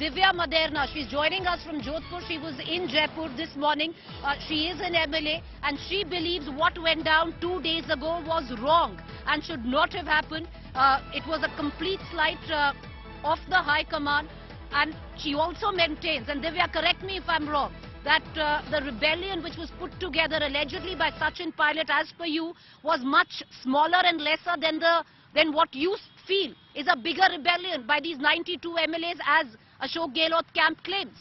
Divya Maderna. She's joining us from Jodhpur. She was in Jaipur this morning. Uh, she is an MLA and she believes what went down two days ago was wrong and should not have happened. Uh, it was a complete slight uh, of the High Command and she also maintains, and Divya correct me if I'm wrong, that uh, the rebellion which was put together allegedly by Sachin Pilot as per you was much smaller and lesser than the than what you feel is a bigger rebellion by these 92 MLAs as Ashok Gehlot camp claims.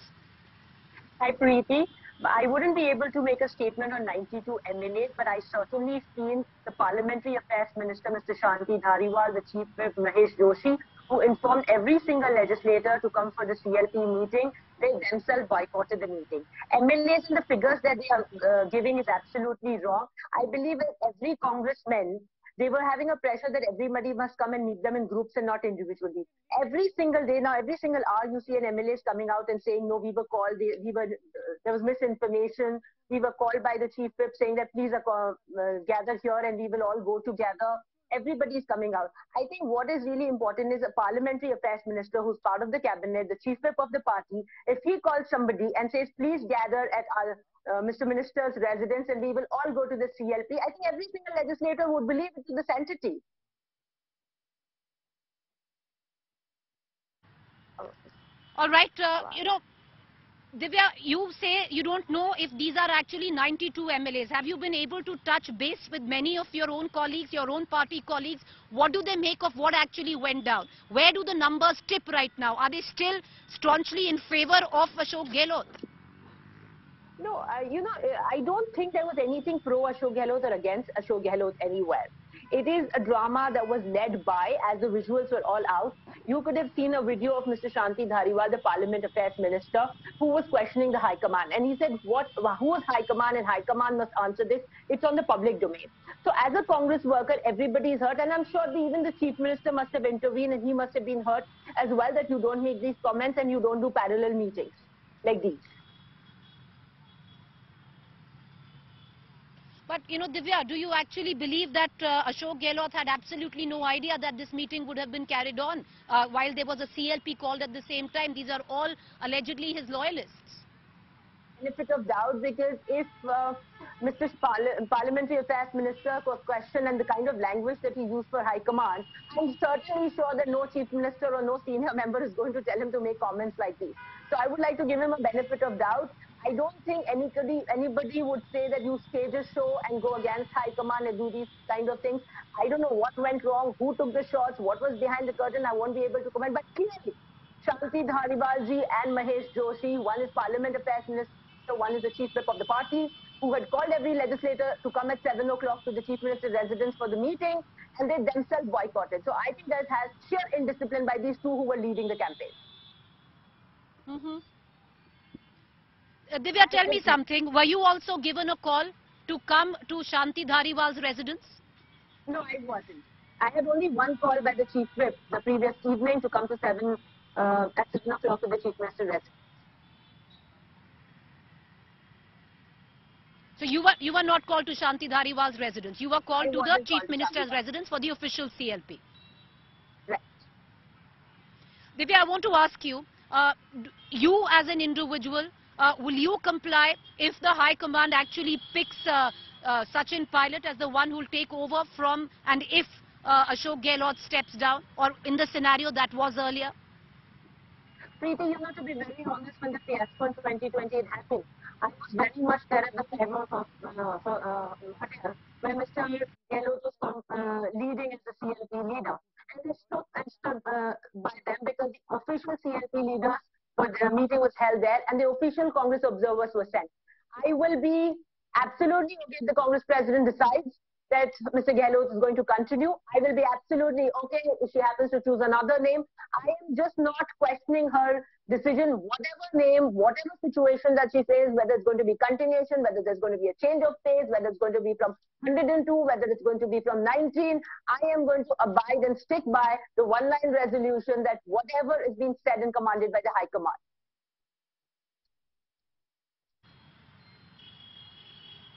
Hi, Preeti. I wouldn't be able to make a statement on 92 MLAs, but I certainly seen the Parliamentary Affairs Minister, Mr. Shanti Dhariwal, the Chief Whip, Mahesh Joshi, who informed every single legislator to come for the CLP meeting. They themselves boycotted the meeting. MLAs and the figures that they are uh, giving is absolutely wrong. I believe every congressman they were having a pressure that everybody must come and meet them in groups and not individually. Every single day now, every single hour, you see an MLA is coming out and saying, no, we were called, we were, uh, there was misinformation. We were called by the chief whip saying that please uh, uh, gather here and we will all go together everybody is coming out. I think what is really important is a parliamentary affairs minister who's part of the cabinet, the chief whip of the party, if he calls somebody and says, please gather at our uh, Mr. Minister's residence and we will all go to the CLP, I think every single legislator would believe it to this entity. All right, uh, you know, Divya, you say you don't know if these are actually 92 MLAs. Have you been able to touch base with many of your own colleagues, your own party colleagues? What do they make of what actually went down? Where do the numbers tip right now? Are they still staunchly in favor of Ashok Gehlot? No, uh, you know, I don't think there was anything pro Ashok Gehlot or against Ashok Gehlot anywhere. It is a drama that was led by, as the visuals were all out, you could have seen a video of Mr. Shanti Dhariwal, the Parliament Affairs Minister, who was questioning the High Command. And he said, what, who is High Command and High Command must answer this. It's on the public domain. So as a Congress worker, everybody is hurt. And I'm sure the, even the Chief Minister must have intervened and he must have been hurt as well that you don't make these comments and you don't do parallel meetings like these. But, you know, Divya, do you actually believe that uh, Ashok Gehlot had absolutely no idea that this meeting would have been carried on uh, while there was a CLP called at the same time? These are all allegedly his loyalists. Benefit of doubt because if uh, Mr. Parli Parliamentary Affairs Minister was questioned and the kind of language that he used for High Command, I'm certainly sure that no Chief Minister or no senior member is going to tell him to make comments like these. So I would like to give him a benefit of doubt. I don't think anybody anybody would say that you stage a show and go against High Command and do these kind of things. I don't know what went wrong, who took the shots, what was behind the curtain. I won't be able to comment. But clearly, Shanti Dhariwalji and Mahesh Joshi, one is Parliament Affairs Minister, one is the Chief Whip of the party, who had called every legislator to come at 7 o'clock to the Chief Minister's residence for the meeting, and they themselves boycotted. So I think that has sheer indiscipline by these two who were leading the campaign. Mm -hmm. Uh, Divya, tell me something. Were you also given a call to come to Shanti Dhariwal's residence? No, I wasn't. I had only one call by the chief whip the previous evening to come to 7, uh, at 7 o'clock to the chief minister's residence. So you were you were not called to Shanti Dhariwal's residence. You were called I to the chief minister's residence for the official CLP. Right. Divya, I want to ask you, uh, you as an individual, uh, will you comply if the High Command actually picks uh, uh, Sachin Pilot as the one who will take over from and if uh, Ashok Gehlot steps down or in the scenario that was earlier? Preeti, you know, to be very honest, when the fiasco in 2020 happened, I was very much there at the Fairmont of uh, uh, where Mr. Gehlot was uh, leading as the CLP leader. And they stood and stood uh, by them because the official CLP leaders the meeting was held there and the official Congress observers were sent. I will be absolutely okay if the Congress president decides that Mr. Gehlot is going to continue. I will be absolutely okay if she happens to choose another name. I am just not questioning her decision, whatever name, whatever situation that she says, whether it's going to be continuation, whether there's going to be a change of pace, whether it's going to be from 102, whether it's going to be from 19. I am going to abide and stick by the one-line resolution that whatever is being said and commanded by the High Command.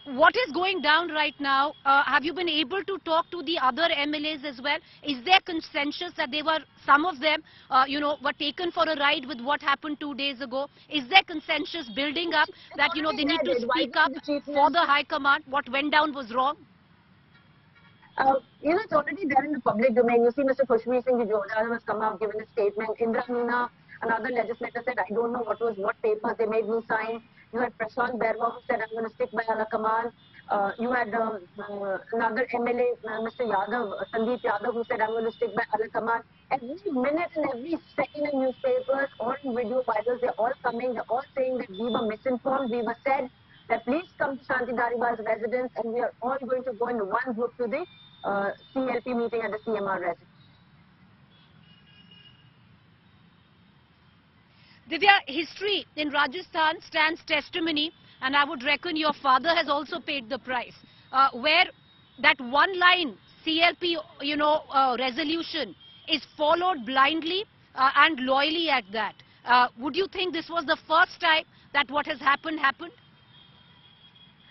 What is going down right now? Uh, have you been able to talk to the other MLAs as well? Is there consensus that they were, some of them, uh, you know, were taken for a ride with what happened two days ago? Is there consensus building up that, you know, they need to speak up for the High Command? What went down was wrong? Uh, you know, it's already there in the public domain. You see Mr. Khushbir Singh Jojawar has come out, given a statement. Indira Meena, another legislator, said, I don't know what was what papers they made me sign. You had Prashant Bairwa who said, I'm going to stick by Allah Kaman. Uh, you had uh, uh, another MLA, uh, Mr. Yadav, uh, Sandeep Yadav, who said, I'm going to stick by Allah Kaman. Every minute and every second in newspapers or in video virals, they're all coming, they're all saying that we were misinformed, we were said that please come to Shanti Dhariwal's residence and we are all going to go in one group to the uh, CLP meeting at the CMR residence. Divya, history in Rajasthan stands testimony, and I would reckon your father has also paid the price, uh, where that one line CLP, you know, uh, resolution is followed blindly uh, and loyally at that. Uh, would you think this was the first time that what has happened happened?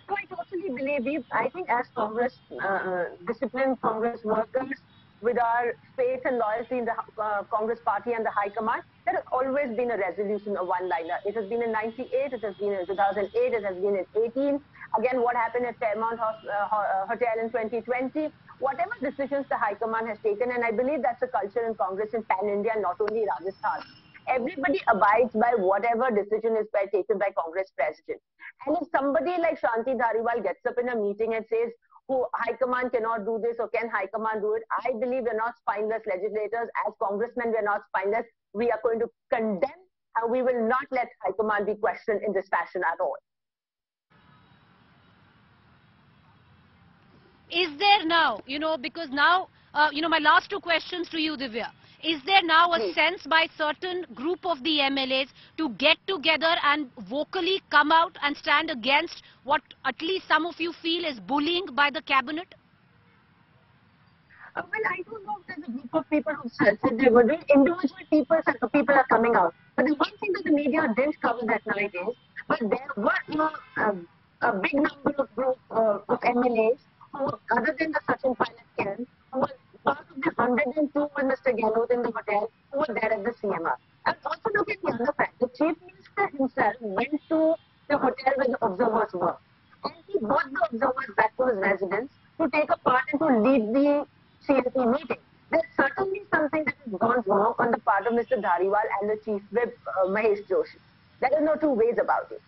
I totally believe we, I think as Congress, uh, disciplined Congress workers, with our faith and loyalty in the uh, Congress party and the High Command, there has always been a resolution, a one-liner. It has been in 98, it has been in 2008, it has been in 18. Again, what happened at Fairmont uh, uh, Hotel in 2020, whatever decisions the High Command has taken, and I believe that's a culture in Congress in pan-India, not only Rajasthan. Everybody abides by whatever decision is by, taken by Congress president. And if somebody like Shanti Dhariwal gets up in a meeting and says, who High Command cannot do this or can High Command do it. I believe we're not spineless legislators. As congressmen, we're not spineless. We are going to condemn and we will not let High Command be questioned in this fashion at all. Is there now, you know, because now, uh, you know, my last two questions to you, Divya. Is there now a sense by certain group of the MLAs to get together and vocally come out and stand against what at least some of you feel is bullying by the cabinet? Uh, well, I don't know if there's a group of people who said they were doing. Individual people, people are coming out. But the one thing that the media didn't cover that night is, but there were you know, um, a big number of group uh, of MLAs who, other than the Sachin Pilot camp, who were part of the 102 with Mr. Gehlot in the hotel who were there at the CMR. And also look at the other fact. The Chief Minister himself went to the hotel where the observers were. And he brought the observers back to his residence to take a part and to lead the CLP meeting. There's certainly something that has gone wrong on the part of Mr. Dhariwal and the Chief Whip, uh, Mahesh Joshi. There are no two ways about it.